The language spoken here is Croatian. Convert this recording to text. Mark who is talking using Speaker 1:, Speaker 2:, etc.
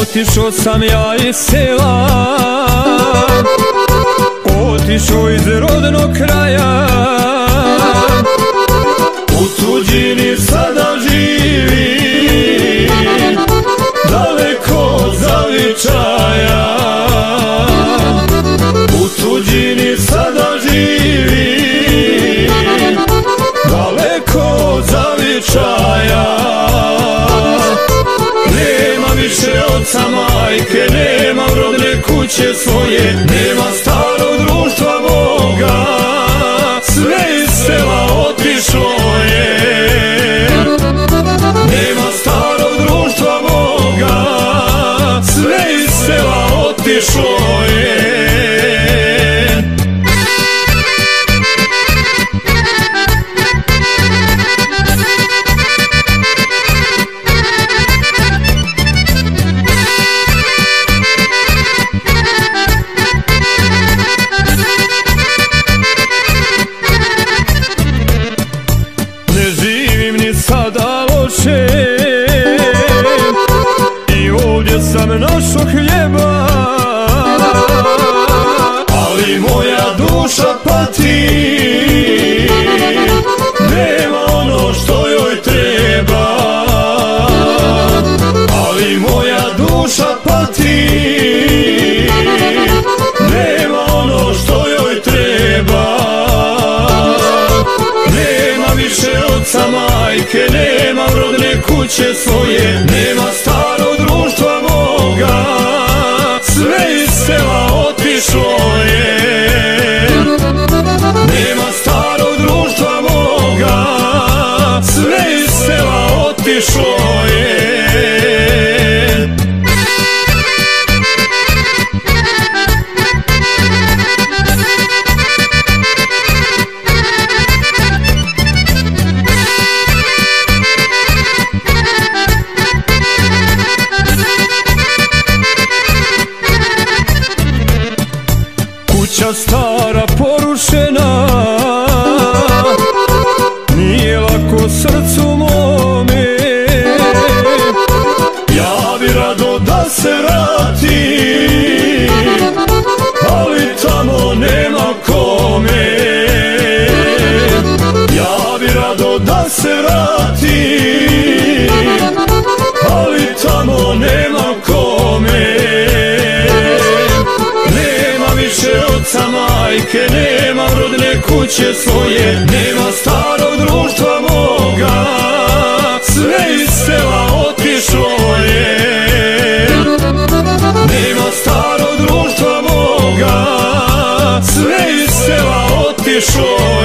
Speaker 1: Otišao sam ja iz sela. Otišao iz rodnog kraja oca majke Nema rodne kuće svoje Nema starog društva moga Sve iz sela otišlo je. Nema starog društva moga Sve iz sela otišlo sam pati Nema ono što joj treba Ali moja duša pati. Nema ono što joj treba Nema više oca majke Nema rodne kuće svoje Nema starog sela otišlo Kuća stara porušena. Nije lako srcu mome se vrati. Ali tamo nema oca majke Nema rodne kuće svoje Nema starog društva moga. Sve iz sela otišlo je. Nema starog društva moga. Sve iz sela otišlo